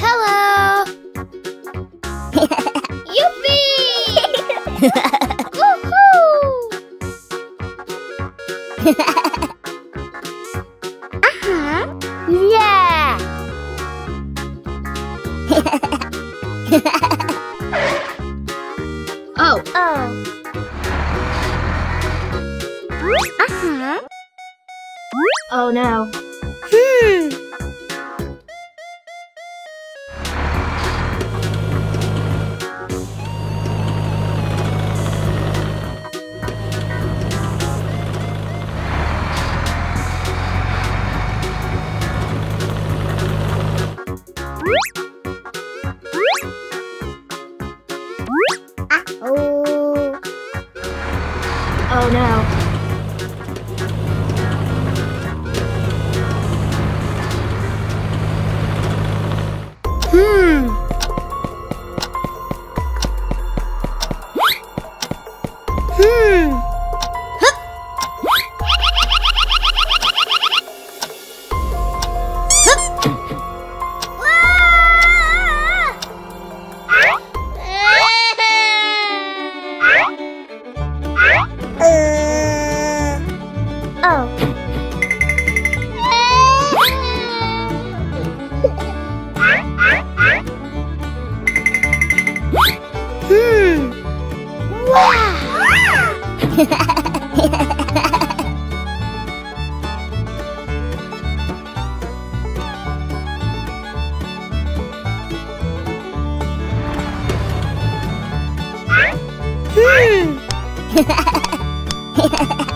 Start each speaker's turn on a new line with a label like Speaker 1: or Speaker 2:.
Speaker 1: Hello. Yippee! Woohoo! uh-huh. Yeah.
Speaker 2: Oh,
Speaker 1: Oh. Uh-huh.
Speaker 2: oh no.
Speaker 1: Oh
Speaker 2: no.
Speaker 1: Ha ha ha!